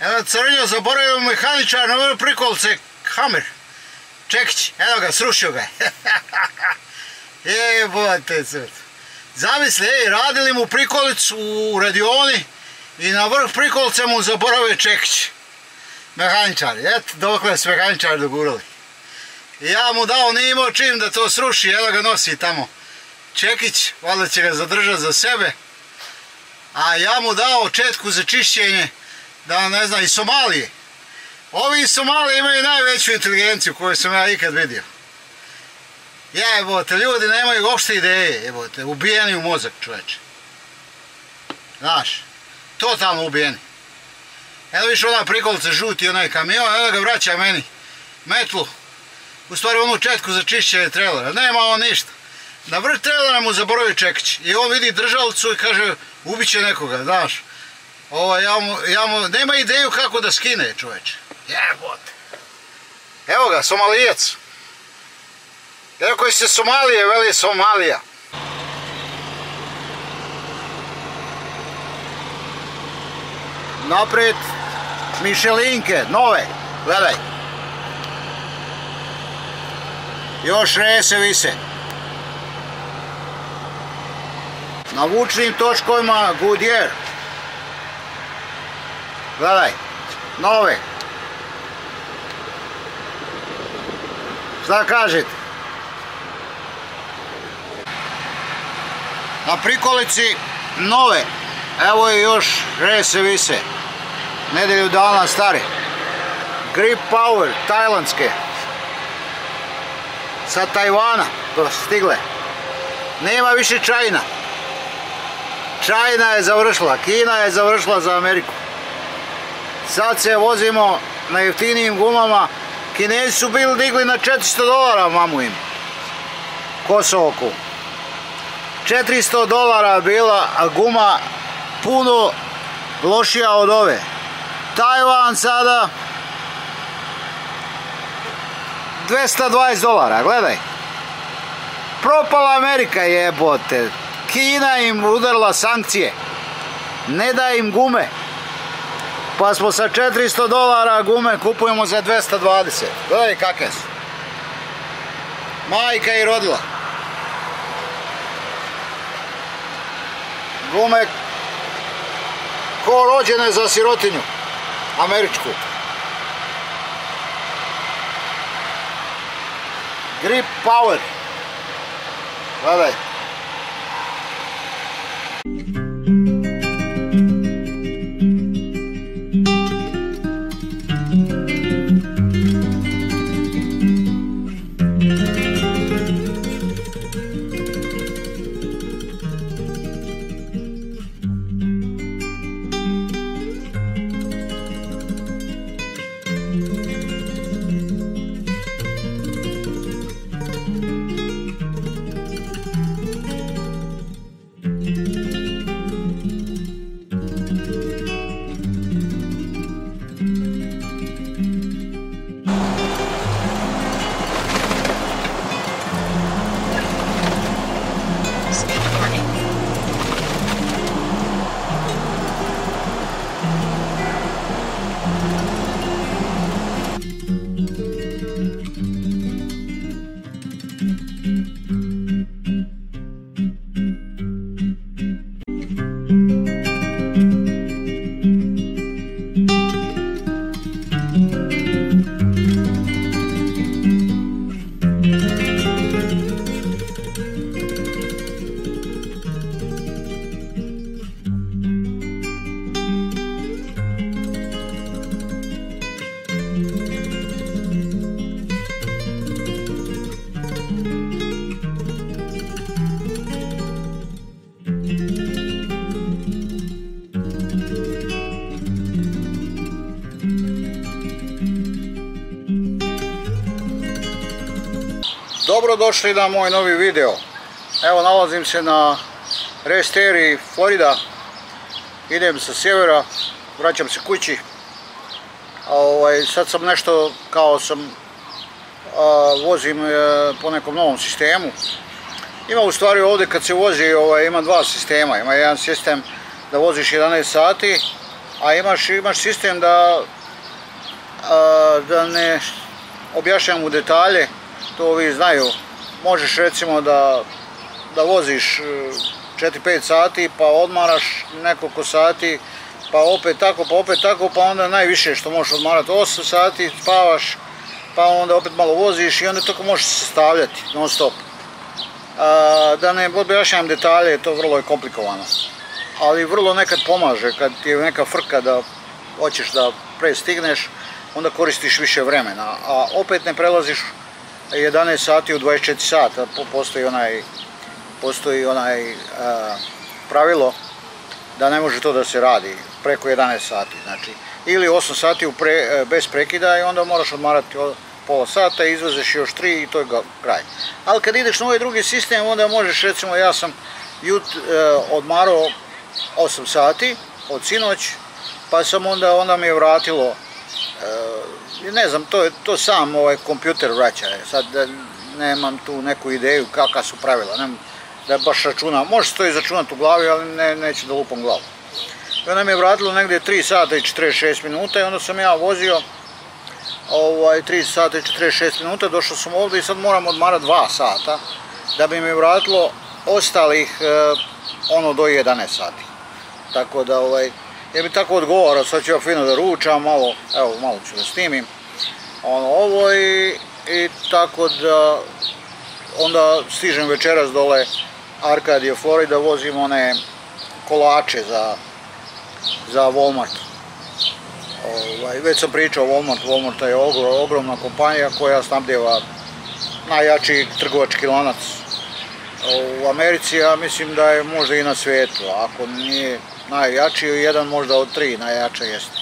Evo crnjo zaboravio mehaničar na ove prikolce Hammer. Čekić, evo ga, srušio ga je. Jebote crт. Zamisli, ej, radili mu prikolicu u radioni i na vrh prikolce mu zaboravio Čekić. Mehaničar, eto dokle su mehaničar dogurali. Ja mu dao, nije imao čim da to sruši, evo ga nosi tamo. Čekić, valjda će ga zadržati za sebe. A ja mu dao četku za čišćenje, da ne znam, iz Somalije. Ovi iz Somalije imaju najveću inteligenciju koju sam ja ikad vidio. Jebote, ljudi nemaju uopšte ideje, jebote, ubijeni u mozak čoveče. Znaš, totalno ubijeni. Evo viš ona prikolica žuti, onaj kamion, evo ga vraća meni. Metlu. U stvari onu četku za čišćenje trailera. Nema on ništa. Na vrh trailera mu zaboravio čekić. I on vidi držalcu i kaže, ubit će nekoga, znaš. Ovo, ja mu, ja mu, nema ideju kako da skine čoveče. Jebote. Evo ga, somalijac. Evo koji se Somalije, veli Somalija. Naprijed Mišelinke, nove, gledaj. Još rese vise. Na vučnim točkovima Goodyear. Gledaj, nove. Šta kažete? Na prikolici nove. Evo je još rese vise. Nedelju dana stari. Grip Power, tajlandske. Sa Tajvana to stigle. Nema više Čajna. Čajna je završila, Kina je završila za Ameriku. Sad se vozimo na jeftinijim gumama. Kinezi su bili digli na 400 dolara mamu im. Kosovoku. 400 dolara bila guma puno lošija od ove. Tajvan sada 220 dolara, gledaj. Propala Amerika jebote. Kina im udarila sankcije. Ne da im gume. Pa smo sa 400 dolara gume kupujemo za 220. Gledaj kakve su. Majka i rodila. Gume ko rođene za sirotinju. Američku. Grip Power. Gledaj. Dobrodošli na moj novi video. Evo nalazim se na Rest Area, Florida. Idem sa sjevera, vraćam se kući. Ovaj, sad sam nešto kao sam vozim e, po nekom novom sistemu. Ima u stvari ovdje kad se vozi ovaj, ima dva sistema. Ima jedan sistem da voziš 11 sati a imaš, sistem da, da ne objašnjam u detalje, to vi znaju, možeš recimo da, da voziš 4-5 sati pa odmaraš nekoliko sati pa opet tako, pa opet tako, pa onda najviše što možeš odmarati 8 sati, spavaš, pa onda opet malo voziš i onda tako možeš se stavljati non stop. A, da ne objašnjam detalje, to vrlo je komplikovano. Ali vrlo nekad pomaže kad ti je neka frka da hoćeš da pre stigneš, onda koristiš više vremena, a opet ne prelaziš 11 sati u 24 sata, postoji onaj, postoji onaj a, pravilo da ne može to da se radi preko 11 sati, znači ili 8 sati pre, e, bez prekida i onda moraš odmarati pola sata, izvozeš još 3 i to je kraj. Ali kad ideš na ovaj drugi sistem, onda možeš, recimo ja sam jut e, odmarao 8 sati od sinoć, pa sam onda, onda mi je vratilo, e, ne znam, to je to sam ovaj kompjuter vraća, sad nemam tu neku ideju kakva su pravila, nemam, da baš računa, može to izračunati u glavi, ali ne, neću da lupam glavu. I onda mi je vratilo negdje 3 sata i 46 minuta i onda sam ja vozio ovaj, 3 sata i 46 minuta, došao sam ovdje i sad moram odmarati 2 sata da bi mi vratilo ostalih eh, ono do 11 sati. Tako da, ovaj, ja mi tako odgovara, sad ću ja fino da ručam, malo, evo, malo ću da snimim ono, ovo i, i tako da onda stižem večeras dole Arkadio, Florida, vozim one kolače za, za Walmart. Ovaj, već sam pričao o Walmart, Walmart je ogromna kompanija koja snabdjeva najjači trgovački lanac u Americi, ja mislim da je možda i na svijetu, ako nije najjači, jedan možda od tri najjača jeste.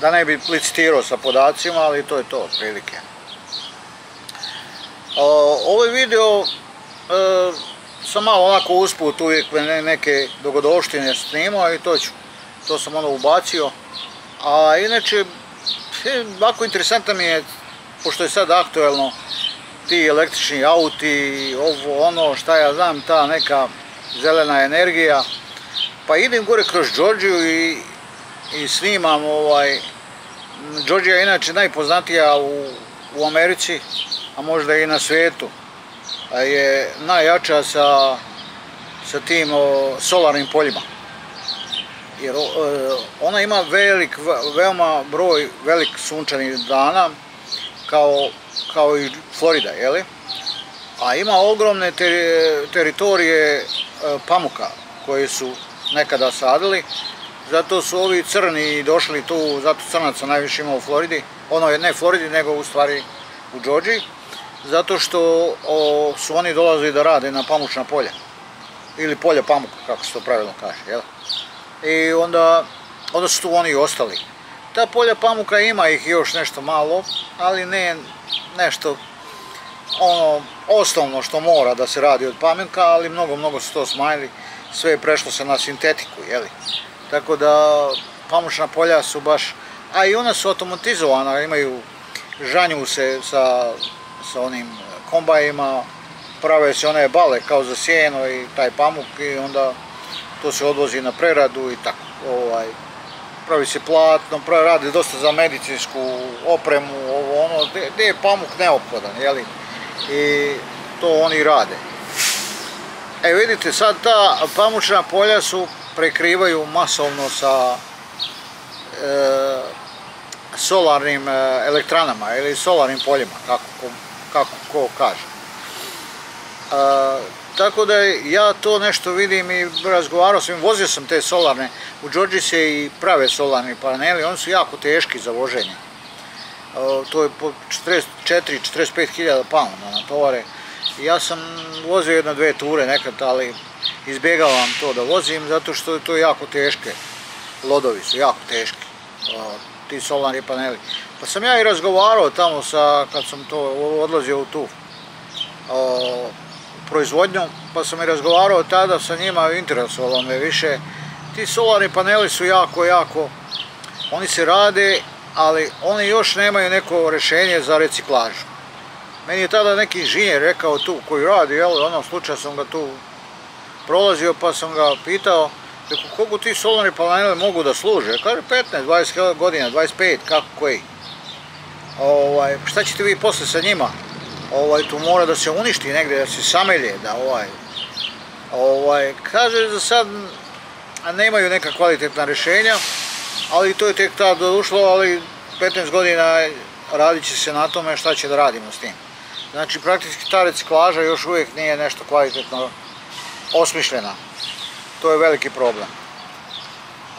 Da ne bi licitirao sa podacima, ali to je to otprilike. Ovaj video e, sam malo onako usput uvijek neke dogodoštine snimao i to, ću, to sam ono ubacio. A inače, ovako interesantno mi je, pošto je sad aktuelno, ti električni auti, ovo ono, šta ja znam, ta neka zelena energija. Pa idem gore kroz Georgiju i, i snimam ovaj, Georgija je inače najpoznatija u, u Americi, a možda i na svijetu je najjača sa, sa tim solarnim poljima. Jer e, ona ima velik, veoma broj velik sunčanih dana, kao, kao i Florida, jeli? A ima ogromne teritorije e, pamuka koje su nekada sadili, zato su ovi crni došli tu, zato crnaca najviše ima u Floridi, ono je ne Floridi, nego u stvari u Georgiji zato što su oni dolazili da rade na pamučna polja ili polja pamuka, kako se to pravilno kaže, jel? I onda, onda su tu oni ostali. Ta polja pamuka ima ih još nešto malo, ali ne nešto ono osnovno što mora da se radi od pamuka, ali mnogo, mnogo su to smanjili, sve je prešlo se na sintetiku, jeli? Tako da pamučna polja su baš, a i ona su automatizovana, imaju žanju se sa sa onim kombajima, prave se one bale kao za sjeno i taj pamuk i onda to se odvozi na preradu i tako. Ovaj, pravi se platno, pravi, radi dosta za medicinsku opremu, ovo ono, gdje je pamuk neophodan, jeli? I to oni rade. E vidite, sad ta pamučna polja su prekrivaju masovno sa e, solarnim e, elektranama ili solarnim poljima, kako kako ko kaže. tako da ja to nešto vidim i razgovarao sam, vozio sam te solarne, u Đorđi se i prave solarni paneli, oni su jako teški za voženje. To je po 44-45 hiljada pounda na tovare. Ja sam vozio jedno dve ture nekad, ali izbjegavam to da vozim zato što je to jako teške. Lodovi su jako teški, ti solarni paneli. Pa sam ja i razgovarao tamo sa, kad sam to odlazio u tu proizvodnju, pa sam i razgovarao tada sa njima, interesovalo me više. Ti solarni paneli su jako, jako, oni se rade, ali oni još nemaju neko rješenje za reciklažu. Meni je tada neki inženjer rekao tu koji radi, jel, onom slučaju sam ga tu prolazio pa sam ga pitao Rekao, koliko ti solarni paneli mogu da služe? Kaže, 15, 20 godina, 25, kako koji? Ovaj, šta ćete vi posle sa njima? Ovaj, tu mora da se uništi negdje, da se samelje, da ovaj... Ovaj, kaže, za sad nemaju neka kvalitetna rješenja, ali to je tek tad ušlo, ali 15 godina radit će se na tome šta će da radimo s tim. Znači, praktički ta reciklaža još uvijek nije nešto kvalitetno osmišljena. To je veliki problem.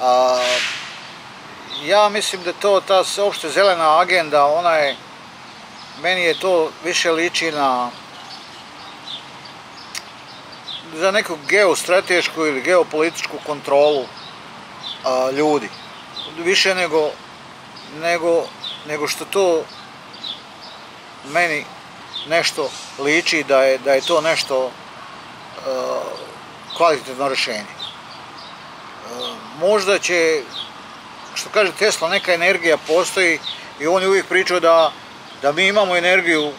A, ja mislim da to, ta opšte zelena agenda, ona je, meni je to više liči na za neku geostratešku ili geopolitičku kontrolu a, ljudi. Više nego, nego, nego što to meni nešto liči da je, da je to nešto a, kvalitetno rješenje. možda će, što kaže Tesla, neka energija postoji i on je uvijek pričao da, da mi imamo energiju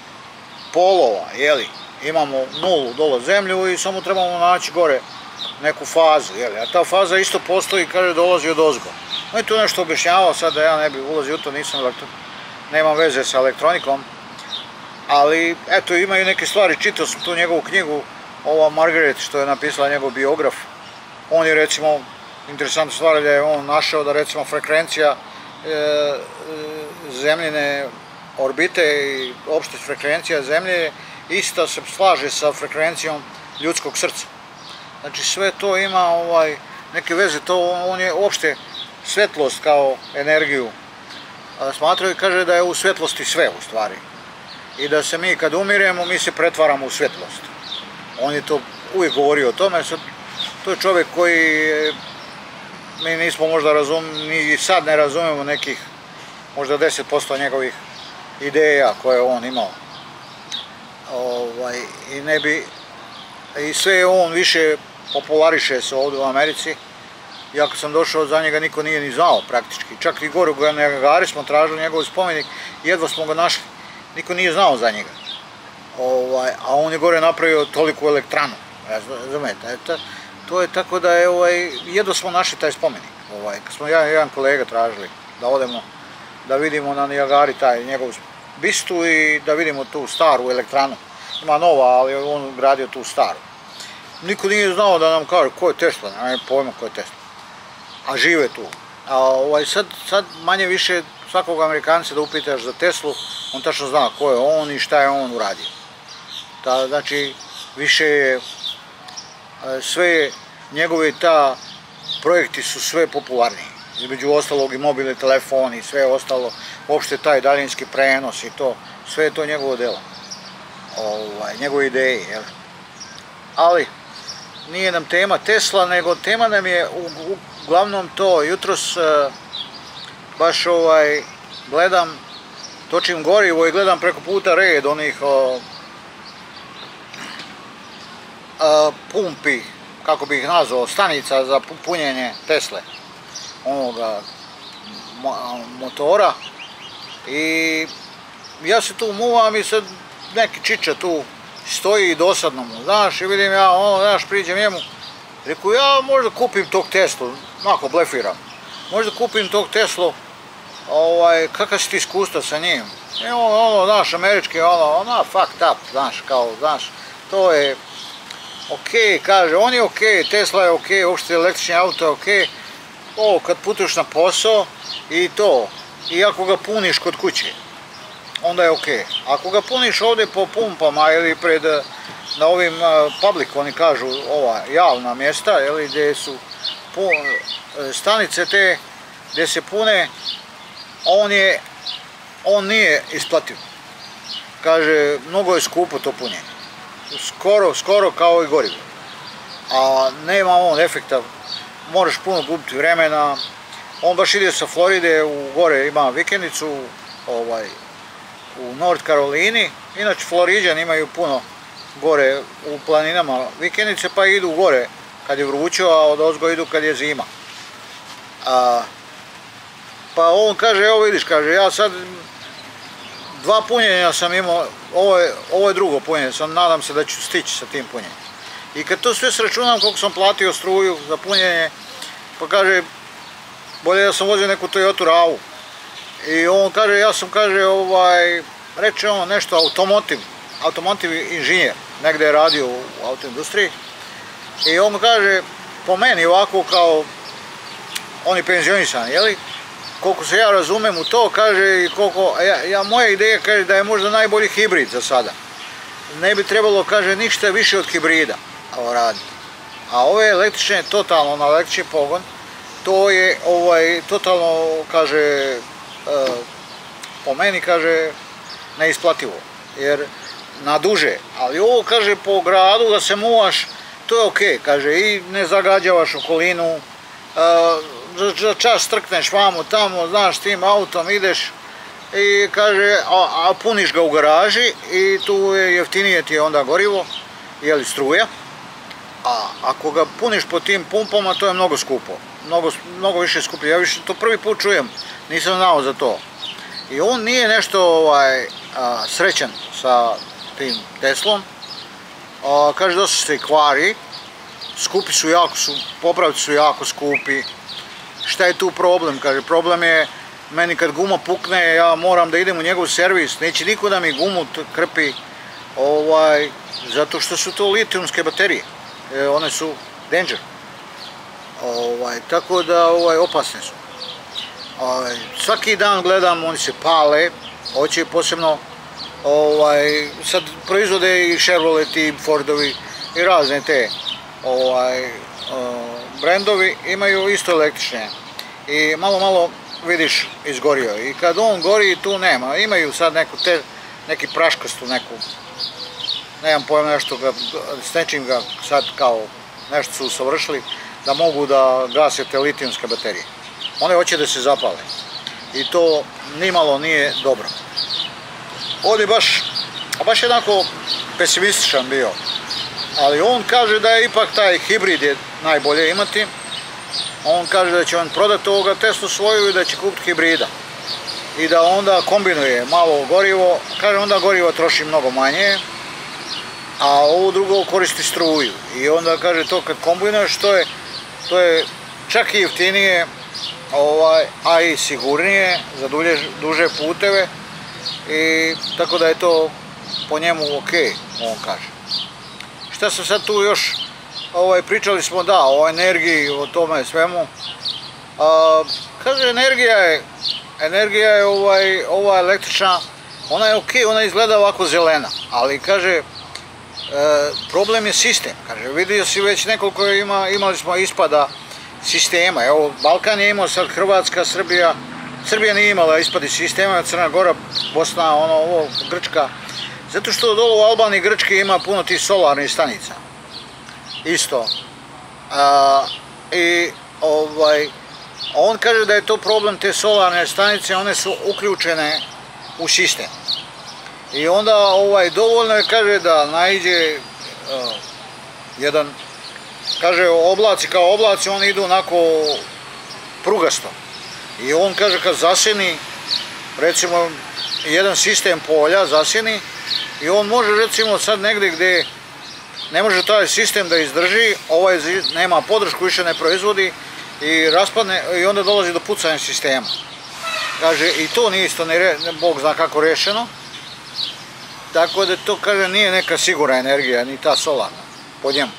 polova, jeli? imamo nulu dole zemlju i samo trebamo naći gore neku fazu, jel? a ta faza isto postoji, kaže, dolazi od ozgo. On je tu nešto objašnjavao, sad da ja ne bi ulazio u to, nisam, nemam veze sa elektronikom, ali eto, imaju neke stvari, čitao sam tu njegovu knjigu, ova Margaret, što je napisala njegov biograf, on je recimo, interesantna stvar da je on našao da recimo frekvencija e, e, zemljine orbite i opšte frekvencija zemlje isto se slaže sa frekvencijom ljudskog srca. Znači sve to ima ovaj, neke veze, to on je uopšte svetlost kao energiju smatraju kaže da je u svetlosti sve u stvari. I da se mi kad umiremo, mi se pretvaramo u svetlost. On je to uvijek govorio o tome, to je čovjek koji mi nismo možda razumili, ni sad ne razumemo nekih možda 10% njegovih ideja koje on imao ovaj, i ne bi i sve on više populariše se ovdje u Americi ja kad sam došao za njega niko nije ni znao praktički čak i gore u Gari smo tražili njegov spomenik jedva smo ga našli niko nije znao za njega ovaj, a on je gore napravio toliku elektranu to je tako da je ovaj, jedva smo našli taj spomenik ovaj, kad smo ja i jedan kolega tražili da odemo da vidimo na Nijagari taj njegov bistu i da vidimo tu staru elektranu. Ima nova, ali on gradio tu staru. Niko nije znao da nam kaže ko je Tesla, nema pojma ko je Tesla. A žive tu. A ovaj, sad, sad manje više svakog Amerikanca da upitaš za Teslu, on tačno zna ko je on i šta je on uradio. Ta, znači, više je, e, sve njegove ta projekti su sve popularniji između ostalog i mobilni telefon i sve ostalo, uopšte taj daljinski prenos i to, sve je to njegovo delo, ovaj, njegove ideje, jel? Ali, nije nam tema Tesla, nego tema nam je uglavnom to, jutros uh, baš ovaj, gledam, točim gorivo i gledam preko puta red onih uh, pumpi, kako bih ih nazvao, stanica za punjenje Tesle onoga motora. I ja se tu muvam i sad neki čiča tu stoji i dosadno mu, znaš, i vidim ja, ono, znaš, priđem njemu, reku, ja možda kupim tog Teslu, onako blefiram, možda kupim tog Teslu, ovaj, kakav si ti iskustva sa njim? I ono, ono, znaš, američki, ono, ono, fucked up, znaš, kao, znaš, to je, ok, kaže, on je ok, Tesla je ok, uopšte električni auto je ok, ovo kad putuješ na posao i to, i ako ga puniš kod kuće, onda je ok. Ako ga puniš ovdje po pumpama ili pred, na ovim public, oni kažu ova javna mjesta, ili gdje su stanice te gdje se pune, on je, on nije isplativ. Kaže, mnogo je skupo to punjenje. Skoro, skoro kao i gorivo. A nema on efekta moraš puno gubiti vremena. On baš ide sa Floride, u gore ima vikendicu ovaj, u North Karolini. Inače, Floriđani imaju puno gore u planinama vikendice, pa idu gore kad je vrućo, a od ozgo idu kad je zima. A, pa on kaže, evo vidiš, kaže, ja sad dva punjenja sam imao, ovo je, ovo drugo punjenje, sam nadam se da ću stići sa tim punjenjem. I kad to sve sračunam koliko sam platio struju za punjenje, pa kaže, bolje da sam vozio neku Toyota Ravu. I on kaže, ja sam, kaže, ovaj, reče on nešto automotiv, automotiv inženjer, negdje je radio u autoindustriji. I on kaže, po meni ovako kao, oni penzionisan, jeli? Koliko se ja razumem u to, kaže, koliko, ja, ja moja ideja kaže da je možda najbolji hibrid za sada. Ne bi trebalo, kaže, ništa više od hibrida radi. A ove električne, totalno na električni pogon, to je ovaj, totalno, kaže, po meni, kaže, neisplativo. Jer na duže, ali ovo, kaže, po gradu da se muvaš, to je ok, kaže, i ne zagađavaš okolinu, e, za čas trkneš vamo tamo, znaš, tim autom ideš i kaže, a puniš ga u garaži i tu je jeftinije ti je onda gorivo, jeli struja, a ako ga puniš po tim pumpama, to je mnogo skupo. Mnogo, više skuplje. Ja više to prvi put čujem, nisam znao za to. I on nije nešto ovaj, srećan sa tim Teslom. kaže da se i kvari, skupi su jako, su, popravci su jako skupi. Šta je tu problem? Kaže, problem je meni kad guma pukne, ja moram da idem u njegov servis, neće niko da mi gumu krpi, ovaj, zato što su to litijumske baterije. E, one su danger. Ovaj, tako da ovaj, opasne su. Ovaj, svaki dan gledam, oni se pale, hoće posebno ovaj, sad proizvode i Chevrolet i Fordovi i razne te brendovi imaju isto električne. I malo malo vidiš izgorio. I kad on gori tu nema, imaju sad neku te, neki praškastu neku. Nemam pojma nešto ga, s nečim ga sad kao nešto su usavršili da mogu da gase te litijumske baterije. One hoće da se zapale i to nimalo nije dobro. Ovdje baš, baš jednako pesimističan bio, ali on kaže da je ipak taj hibrid je najbolje imati. On kaže da će on prodati ovoga Teslu svoju i da će kupiti hibrida. I da onda kombinuje malo gorivo, kaže onda gorivo troši mnogo manje, a ovo drugo koristi struju. I onda kaže to kad kombinuješ to je, to je čak i jeftinije, ovaj, a i sigurnije za dulje, duže puteve i tako da je to po njemu ok, on kaže. Šta sam sad tu još, ovaj, pričali smo da, o energiji, o tome svemu. A, kaže energija je, energija je ovaj, ova električna, ona je ok, ona izgleda ovako zelena, ali kaže, problem je sistem. Kaže, vidio si već nekoliko ima, imali smo ispada sistema. Evo, Balkan je imao sad Hrvatska, Srbija. Srbija nije imala ispadi sistema, Crna Gora, Bosna, ono, ovo, Grčka. Zato što dole u Albaniji Grčke ima puno tih solarnih stanica. Isto. I ovaj, on kaže da je to problem te solarne stanice, one su uključene u sistem. I onda ovaj, dovoljno je, kaže, da najđe uh, jedan, kaže, oblaci kao oblaci, oni idu onako prugasto. I on kaže, kad zasjeni, recimo, jedan sistem polja zasjeni, i on može, recimo, sad negdje gdje ne može taj sistem da izdrži, ovaj nema podršku, više ne proizvodi i raspadne i onda dolazi do pucanja sistema. Kaže, i to nije isto, ne, Bog zna kako rješeno, tako da to, kaže, nije neka sigurna energija, ni ta solarna, po njemu.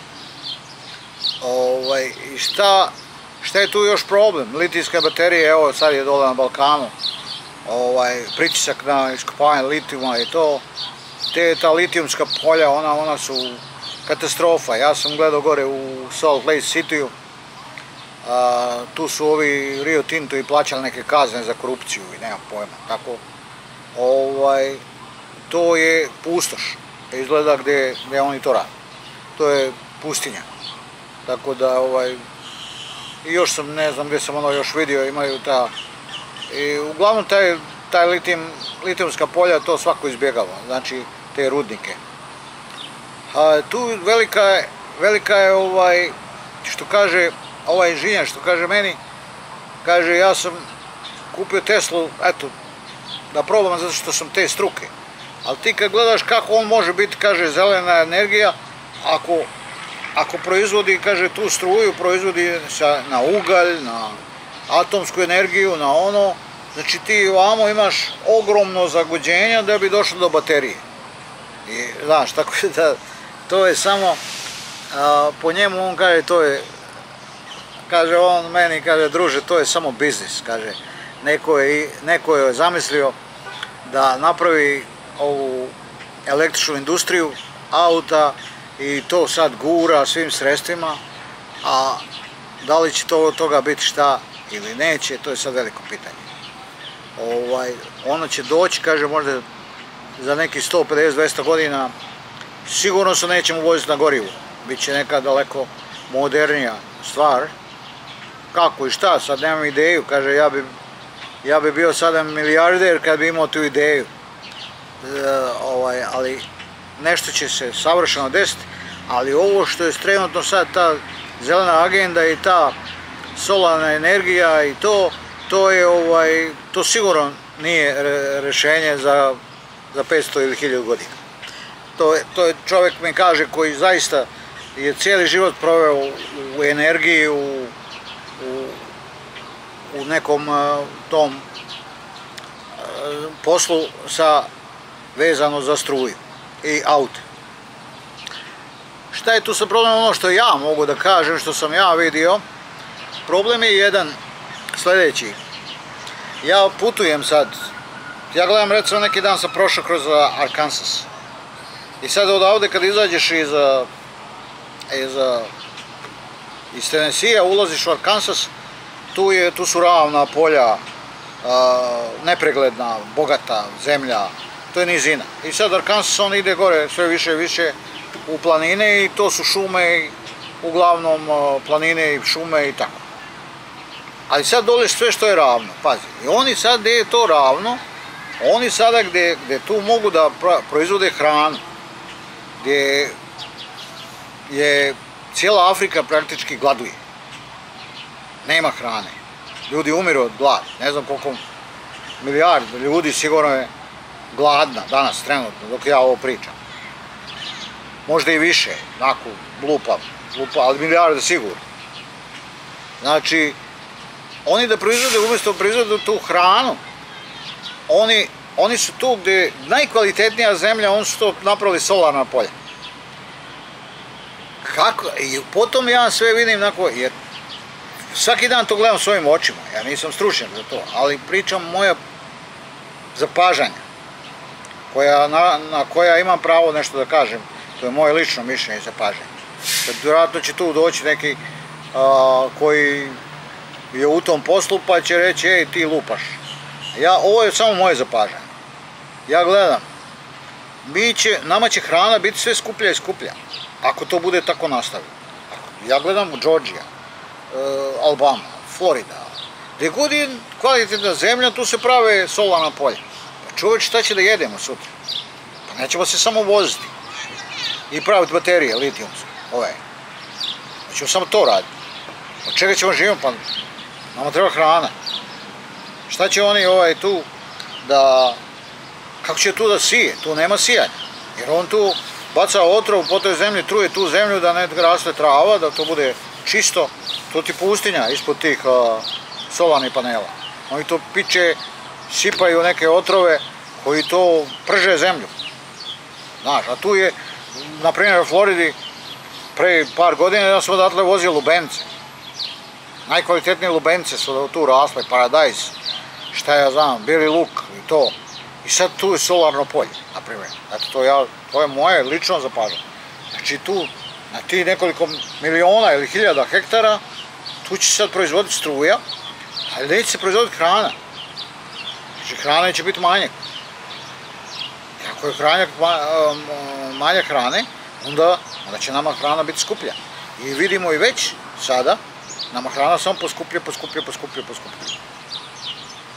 Ovaj, šta, šta je tu još problem? Litijske baterije, evo sad je dole na Balkanu, ovaj, pritisak na iskopanje litijuma i to, te ta litijumska polja, ona, ona su katastrofa. Ja sam gledao gore u Salt Lake City-u, tu su ovi Rio Tinto i plaćali neke kazne za korupciju i nemam pojma, tako, ovaj, to je pustoš, izgleda gdje, gdje oni to rade. To je pustinja. Tako da, ovaj, i još sam, ne znam gdje sam ono još vidio, imaju ta, i uglavnom taj, taj litim, litijumska polja to svako izbjegava, znači te rudnike. A tu velika je, velika je ovaj, što kaže, ovaj inženjer, što kaže meni, kaže ja sam kupio Teslu, eto, da probam zato što sam te struke. Ali ti kad gledaš kako on može biti, kaže, zelena energija, ako ako proizvodi, kaže, tu struju, proizvodi sa, na ugalj, na atomsku energiju, na ono, znači ti ovamo imaš ogromno zagođenja da bi došlo do baterije. I, znaš, tako da, to je samo, a, po njemu on kaže, to je, kaže on meni, kaže, druže, to je samo biznis, kaže, neko je, neko je zamislio da napravi ovu električnu industriju auta i to sad gura svim sredstvima, a da li će to od toga biti šta ili neće, to je sad veliko pitanje. Ovaj, ono će doći, kaže, možda za neki 150-200 godina, sigurno se nećemo voziti na gorivu. Biće neka daleko modernija stvar. Kako i šta, sad nemam ideju, kaže, ja bi, ja bi bio sada milijarder kad bi imao tu ideju. E, ovaj, ali nešto će se savršeno desiti, ali ovo što je trenutno sad ta zelena agenda i ta solarna energija i to, to je ovaj, to sigurno nije rešenje za, za 500 ili 1000 godina. To je, to je čovjek mi kaže koji zaista je cijeli život proveo u, energiji, u, u, u nekom tom poslu sa vezano za struju i aute. Šta je tu sa problemom? Ono što ja mogu da kažem, što sam ja vidio, problem je jedan sljedeći. Ja putujem sad, ja gledam recimo neki dan sam prošao kroz Arkansas. I sad od ovde kad izađeš iz, iz, iz Tennessee, ulaziš u Arkansas, tu, je, tu su ravna polja, nepregledna, bogata zemlja, to je nizina. I sad Arkansas on ide gore sve više i više u planine i to su šume, uglavnom planine i šume i tako. Ali sad dole sve što je ravno, pazi. I oni sad gdje je to ravno, oni sada gdje, gdje tu mogu da proizvode hranu, gdje je cijela Afrika praktički gladuje. Nema hrane. Ljudi umiru od glad. Ne znam koliko milijard ljudi sigurno je gladna danas trenutno dok ja ovo pričam. Možda i više, onako lupam, lupam, ali milijarde sigurno. Znači, oni da proizvode, umjesto proizvode tu hranu, oni, oni su tu gdje najkvalitetnija zemlja, oni su to napravili solarna polja. Kako, i potom ja sve vidim, nako, jer svaki dan to gledam svojim očima, ja nisam stručnjak za to, ali pričam moja zapažanja na, koja imam pravo nešto da kažem, to je moje lično mišljenje za paženje. Vjerojatno će tu doći neki koji je u tom poslu pa će reći, ej ti lupaš. Ovo je samo moje zapažanje. Ja gledam, nama će hrana biti sve skuplja i skuplja, ako to bude tako nastavljeno. Ja gledam u Georgia, uh, Alabama, Florida, gdje god je kvalitetna zemlja, tu se prave solarna polja čovječ šta će da jedemo sutra? Pa nećemo se samo voziti i praviti baterije, litijum ove. Nećemo samo to raditi. Od čega ćemo živjeti? Pa nama treba hrana. Šta će oni ovaj tu da... Kako će tu da sije? Tu nema sijanja. Jer on tu baca otrov po toj zemlji, truje tu zemlju da ne raste trava, da to bude čisto. To ti pustinja ispod tih solarnih panela. Oni to piče sipaju neke otrove koji to prže zemlju. Znaš, a tu je, na primjer u Floridi, pre par godina ja sam odatle vozio lubence. Najkvalitetnije lubence su tu rasle, paradajz, šta ja znam, bili luk i to. I sad tu je solarno polje, na primjer. Eto, to, ja, to je moje lično zapažanje. Znači tu, na ti nekoliko miliona ili hiljada hektara, tu će sad proizvoditi struja, ali neće se proizvoditi hrana. Znači hrana će biti manjak. Ako je hranjak, manjak hrane, onda, onda će nama hrana biti skuplja. I vidimo i već sada, nama hrana samo poskuplje, poskuplje, poskuplje, poskuplje.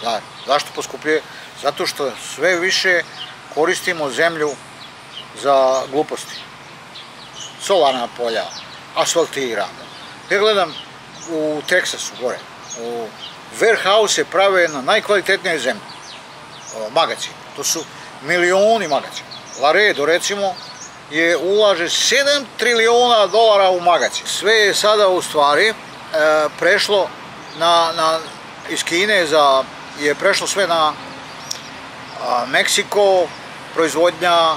Da, zašto poskuplje? Zato što sve više koristimo zemlju za gluposti. Solarna polja, asfaltiramo. Ja gledam u Teksasu gore, u warehouse prave na najkvalitetnijoj zemlji magacin. To su milioni magacina. Laredo recimo je ulaže 7 trilijuna dolara u magacin. Sve je sada u stvari e, prešlo na, na, iz Kine za, je prešlo sve na a, Meksiko, proizvodnja, e,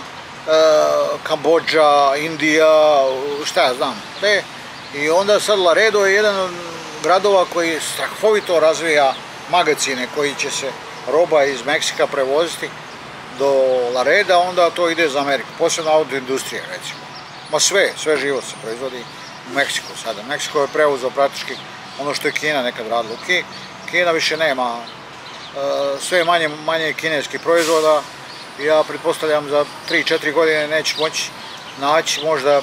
Kambođa, Indija, šta ja znam, te. I onda sad Laredo je jedan od gradova koji strahovito razvija magacine koji će se roba iz Meksika prevoziti do Lareda, onda to ide za Ameriku, posebno auto industrije recimo. Ma sve, sve živo se proizvodi u Meksiku sada. Meksiko je preuzeo praktički ono što je Kina nekad radila. Kina više nema, e, sve manje, manje kineskih proizvoda. Ja pretpostavljam za 3-4 godine nećeš moći naći, možda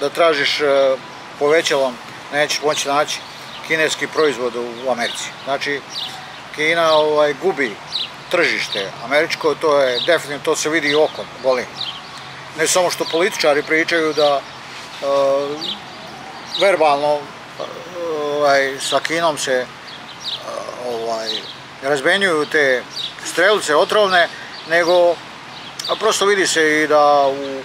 da tražiš e, povećalom, nećeš moći naći kineski proizvod u Americi. Znači, Kina ovaj, gubi tržište američko, to je definitivno, to se vidi i okom, boli. Ne samo što političari pričaju da uh, verbalno ovaj, sa Kinom se uh, ovaj, razbenjuju te strelice otrovne, nego prosto vidi se i da u,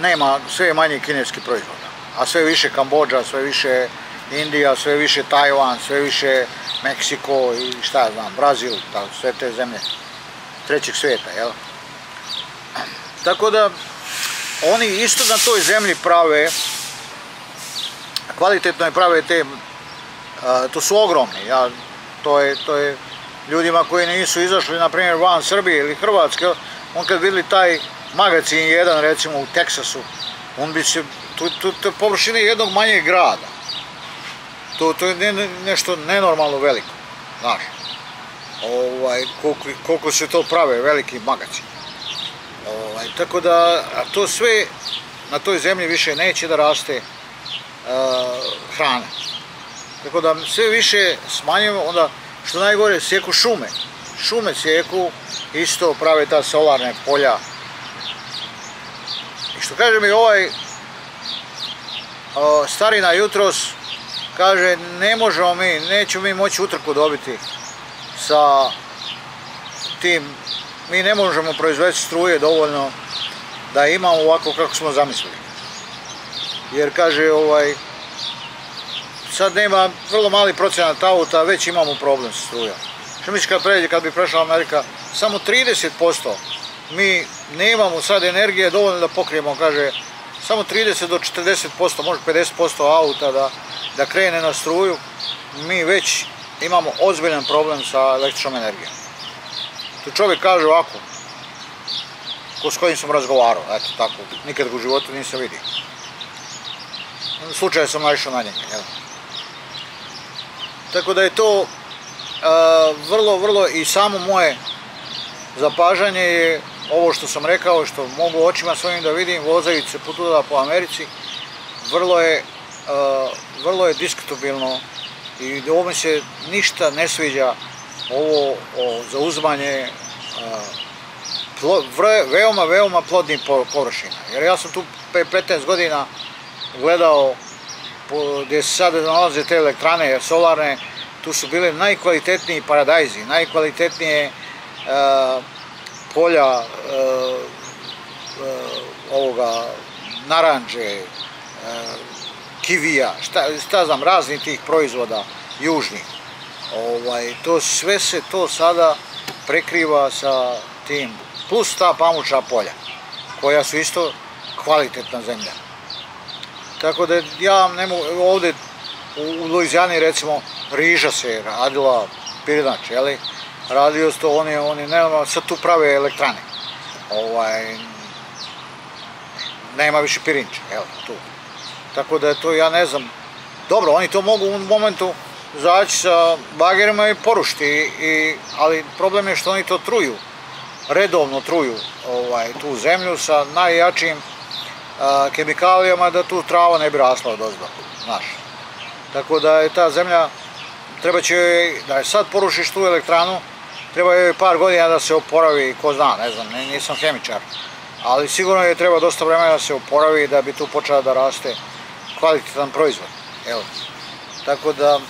nema sve manje kineski proizvoda, a sve više Kambođa, sve više Indija, sve više Tajvan, sve više Meksiko i šta znam, Brazil, tako, sve te zemlje trećeg svijeta, jel? Tako da, oni isto na toj zemlji prave, kvalitetno je prave te, to su ogromni, ja, to je, to je ljudima koji nisu izašli, na primjer, van Srbije ili Hrvatske, on kad vidjeli taj magazin jedan, recimo u Teksasu, on bi se, to je površine jednog manjeg grada, to, to je ne, nešto nenormalno veliko, znaš. Ovaj, koliko, se to prave, veliki magacin. Ovaj, tako da, to sve na toj zemlji više neće da raste uh, hrana. Tako da sve više smanjujemo, onda što najgore sjeku šume. Šume sjeku, isto prave ta solarne polja. I što kaže mi ovaj uh, starina jutros, kaže ne možemo mi, nećemo mi moći utrku dobiti sa tim, mi ne možemo proizvesti struje dovoljno da imamo ovako kako smo zamislili. Jer kaže ovaj, sad nema vrlo mali procenat auta, već imamo problem sa strujom. Kad pređe, kad bi prešla Amerika, samo 30% mi nemamo sad energije dovoljno da pokrijemo, kaže, samo 30 do 40%, možda 50% auta da, da krene na struju, mi već imamo ozbiljan problem sa električnom energijom. Tu čovjek kaže ovako, ko s kojim sam razgovarao, eto tako, nikad u životu nisam vidio. Slučaj sam naišao na njega, jel? Tako da je to vrlo, vrlo i samo moje zapažanje je ovo što sam rekao, što mogu očima svojim da vidim, vozajući se putuda po Americi, vrlo je, uh, vrlo je diskutabilno i ovo mi se ništa ne sviđa ovo o zauzmanje veoma, veoma plodnih površina. Jer ja sam tu 15 godina gledao gdje se sada nalaze te elektrane solarne, tu su bile najkvalitetniji paradajzi, najkvalitetnije polja ovoga naranđe, kivija, šta, šta znam, razni tih proizvoda južnih. Ovaj, to sve se to sada prekriva sa tim, plus ta pamuča polja, koja su isto kvalitetna zemlja. Tako da ja ne mogu, ovdje u Luizijani recimo riža se radila pirinač, jeli? radio to, oni, oni nema, sad tu prave elektrane. Ovaj, nema više pirinča, evo, tu. Tako da je to, ja ne znam, dobro, oni to mogu u momentu zaći sa bagerima i porušiti, ali problem je što oni to truju, redovno truju ovaj, tu zemlju sa najjačim kemikalijama da tu trava ne bi rasla od ozba, znaš. Tako da je ta zemlja, treba će da je sad porušiš tu elektranu, treba je par godina da se oporavi, ko zna, ne znam, nisam hemičar. Ali sigurno je treba dosta vremena da se oporavi da bi tu počela da raste kvalitetan proizvod. Evo. Tako da,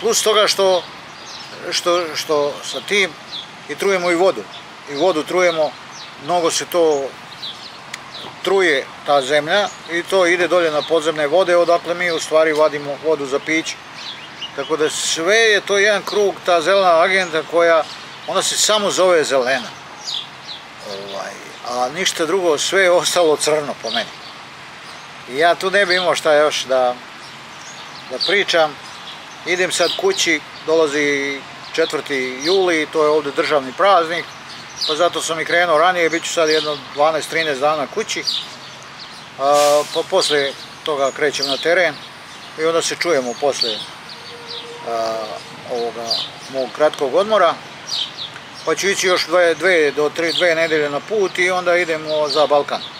plus toga što, što, što sa tim i trujemo i vodu. I vodu trujemo, mnogo se to, truje ta zemlja i to ide dolje na podzemne vode odakle mi u stvari vadimo vodu za piće. Tako da sve je to jedan krug, ta zelena agenda koja, ona se samo zove zelena. Ovaj, a ništa drugo, sve je ostalo crno po meni. Ja tu ne bi imao šta još da, da pričam. Idem sad kući, dolazi 4. juli, to je ovdje državni praznik, pa zato sam i krenuo ranije, bit ću sad jedno 12-13 dana kući, pa poslije toga krećem na teren i onda se čujemo poslije ovoga mog kratkog odmora, pa ću ići još dve, do tri, dve nedelje na put i onda idemo za Balkan.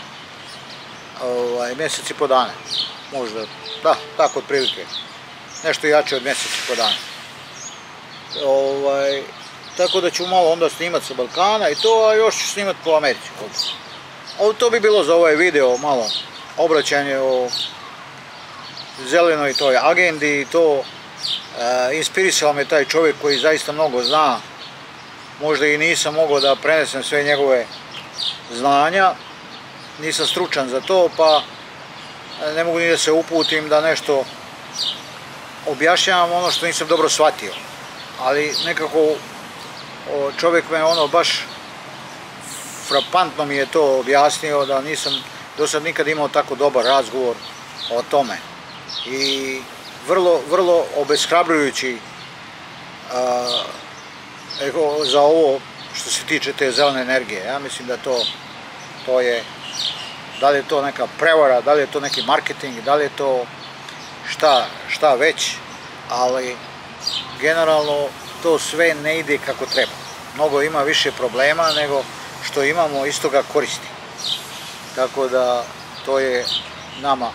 Ovaj, mjesec i po dana, možda, da, tako otprilike, nešto jače od mjesec i po dana. Ovaj, tako da ću malo onda snimat sa Balkana i to, a još ću snimat po Americi. Ovo to bi bilo za ovaj video malo obraćanje o zelenoj toj agendi i to e, inspirisao me taj čovjek koji zaista mnogo zna. Možda i nisam mogao da prenesem sve njegove znanja. Nisam stručan za to pa ne mogu ni da se uputim da nešto objašnjavam ono što nisam dobro shvatio ali nekako čovjek me ono baš frapantno mi je to objasnio da nisam do sad nikad imao tako dobar razgovor o tome i vrlo, vrlo obeshrabrujući za ovo što se tiče te zelene energije. Ja mislim da to, to je, da li je to neka prevara, da li je to neki marketing, da li je to šta, šta već, ali generalno to sve ne ide kako treba. Mnogo ima više problema nego što imamo isto ga koristi. Tako da to je nama,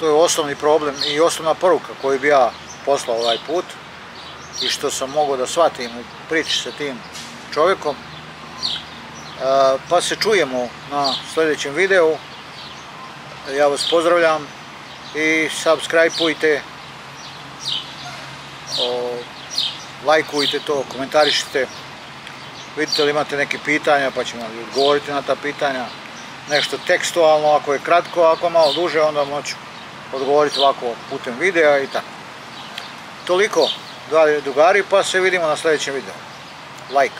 to je osnovni problem i osnovna poruka koju bi ja poslao ovaj put i što sam mogao da shvatim u priči sa tim čovjekom. E, pa se čujemo na sljedećem videu. Ja vas pozdravljam i subscribeujte lajkujte to, komentarišite, vidite li imate neke pitanja pa ćemo odgovoriti na ta pitanja. Nešto tekstualno, ako je kratko, ako malo duže, onda moću odgovoriti ovako putem videa i tako. Toliko, dugari, pa se vidimo na sljedećem videu. Like.